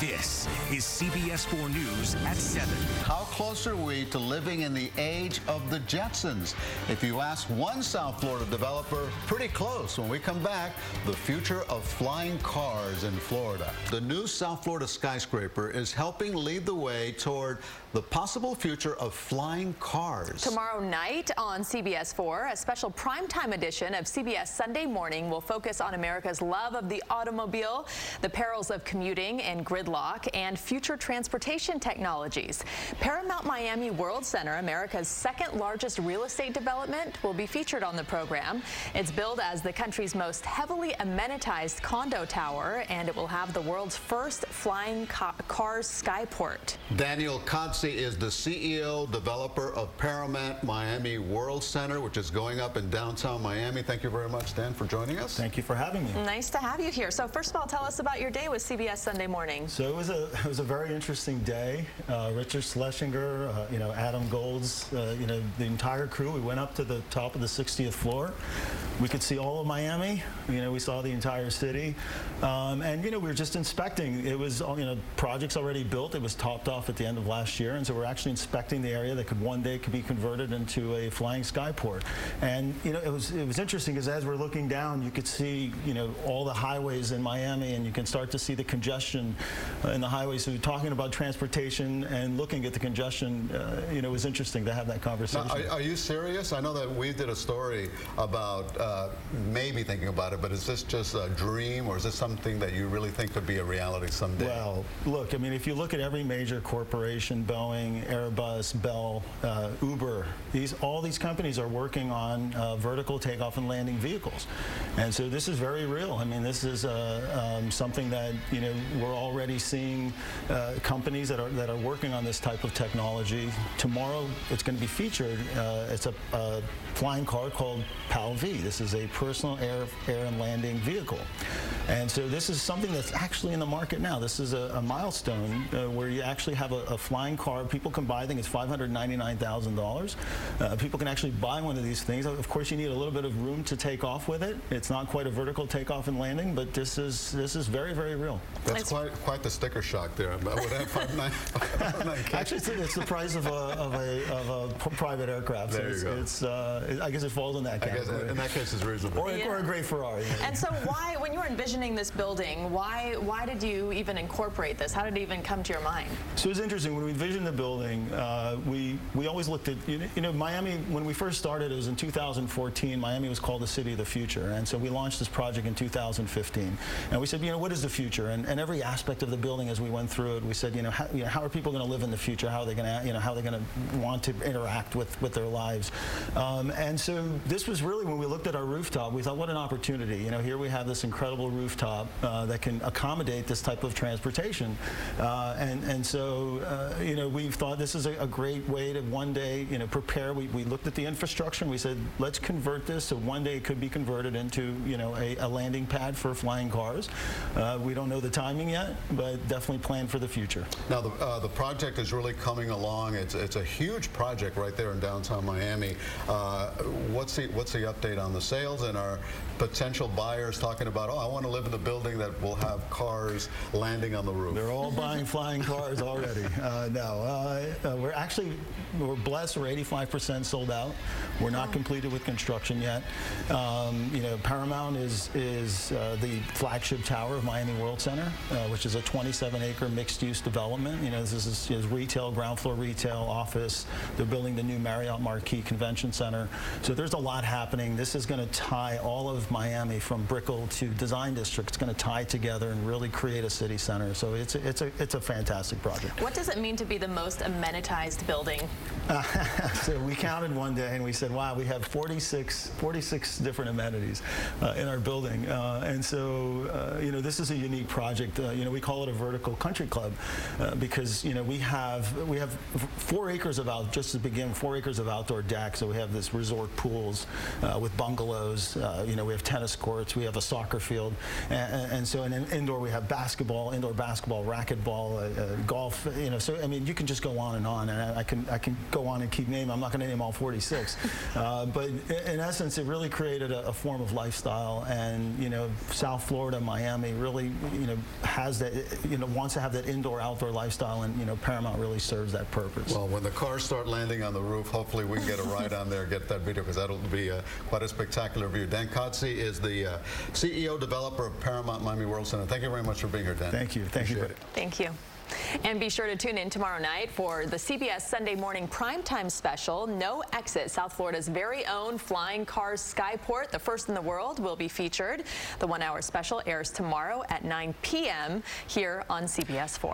This is CBS 4 News at 7. How close are we to living in the age of the Jetsons? If you ask one South Florida developer, pretty close. When we come back, the future of flying cars in Florida. The new South Florida skyscraper is helping lead the way toward the possible future of flying cars. Tomorrow night on CBS 4, a special primetime edition of CBS Sunday Morning will focus on America's love of the automobile, the perils of commuting and gridlock, and future transportation technologies. Paramount Miami World Center, America's second largest real estate development, will be featured on the program. It's billed as the country's most heavily amenitized condo tower, and it will have the world's first flying ca cars skyport. Daniel Kodsi is the CEO, developer of Paramount Miami World Center, which is going up in downtown Miami. Thank you very much, Dan, for joining us. Thank you for having me. Nice to have you here. So first of all, tell us about your day with CBS Sunday Morning. So it was a it was a very interesting day. Uh, Richard Schlesinger, uh, you know Adam Golds, uh, you know the entire crew. We went up to the top of the 60th floor. We could see all of Miami. You know we saw the entire city, um, and you know we were just inspecting. It was you know projects already built. It was topped off at the end of last year, and so we're actually inspecting the area that could one day could be converted into a flying skyport. And you know it was it was interesting because as we're looking down, you could see you know all the highways in Miami, and you can start to see the congestion in the highways. So talking about transportation and looking at the congestion, uh, you know, it was interesting to have that conversation. Now, are, are, you serious? I know that we did a story about uh, maybe thinking about it, but is this just a dream or is this something that you really think could be a reality someday? Well, look, I mean, if you look at every major corporation, Boeing, Airbus, Bell, uh, Uber, these all these companies are working on uh, vertical takeoff and landing vehicles. And so this is very real. I mean, this is uh, um, something that, you know, we're already seeing uh, companies that are, that are working on this type of technology. Tomorrow, it's going to be featured. Uh, it's a, a, flying car called PAL V. This is a personal air, air and landing vehicle. And so this is something that's actually in the market now. This is a, a milestone uh, where you actually have a, a, flying car. People can buy, I think it's $599,000. Uh, people can actually buy one of these things. Of course, you need a little bit of room to take off with it. It's not quite a vertical takeoff and landing, but this is this is very, very real. That's quite quite the sticker shock there. Actually, it's, it's, the price of a, of a, of a private aircraft. There so you it's, go. It's, uh, I guess it falls in that category. I guess in that case, it's reasonable. Or, yeah. or a great Ferrari. And so, why, when you were envisioning this building, why why did you even incorporate this? How did it even come to your mind? So it's interesting when we envisioned the building. Uh, we we always looked at you know, you know Miami when we first started. It was in 2014. Miami was called the city of the future, and so we launched this project in 2015. And we said, you know, what is the future? And, and every aspect of the building as we went through it, we said, you know, how, you know, how are people going to live in the future? How are they going to, you know, how are they going to want to interact with, with their lives? Um, and so this was really when we looked at our rooftop, we thought, what an opportunity. You know, here we have this incredible rooftop uh, that can accommodate this type of transportation. Uh, and, and so, uh, you know, we thought this is a, a, great way to one day, you know, prepare. We, we looked at the infrastructure and we said, let's convert this so one day it could be converted into, you know, a, a landing pad for flying cars. Uh, we don't know the timing yet, but definitely plan for the future. Now, the, uh, the project is really coming along. It's, it's a huge project right there in downtown Miami. Uh, what's, the, what's the update on the sales and are potential buyers talking about, oh, I want to live in a building that will have cars landing on the roof? They're all buying flying cars already. Uh, no, uh, uh, we're actually, we're blessed. We're 85% sold out. We're not completed with construction yet. Um, you know, Paramount is, is uh, the flagship tower of Miami World Center, uh, which is a 27-acre mixed-use development. You know, this is, is, retail, ground floor retail, office. They're building the new Marriott Marquis Convention Center. So there's a lot happening. This is going to tie all of Miami from Brickell to Design District. It's going to tie together and really create a city center. So it's a, it's a it's a fantastic project. What does it mean to be the most amenitized building? Uh, so we counted one day and we said, wow, we have 46 46 different amenities uh, in our building. Uh, and so uh, you know this is a unique project. Uh, you know we call it a vertical country club uh, because you know we have we have four acres of out just to begin four acres of outdoor deck. So we have this resort pools uh, with bungalows. Uh, you know, we have tennis courts. We have a soccer field. And, and so in indoor, we have basketball, indoor basketball, racquetball, uh, uh, golf. You know, so, I mean, you can just go on and on, and I, I can I can go on and keep naming. I'm not going to name all 46, uh, but in, in essence, it really created a, a form of lifestyle, and you know, South Florida, Miami, really you know has that you know wants to have that indoor outdoor lifestyle, and you know Paramount really serves that purpose. Well, when the cars start landing on the roof, hopefully we can get a ride on there, get that video, because that'll be uh, quite a spectacular view. Dan Kodsi is the uh, CEO developer of Paramount Miami World Center. Thank you very much for being here, Dan. Thank you. Thank you. Appreciate it. Thank you. And be sure to tune in tomorrow night for the CBS Sunday Morning Primetime Special, No Exit. South Florida's very own Flying Cars Skyport, the first in the world, will be featured. The one-hour special airs tomorrow at 9 p.m. here on CBS 4.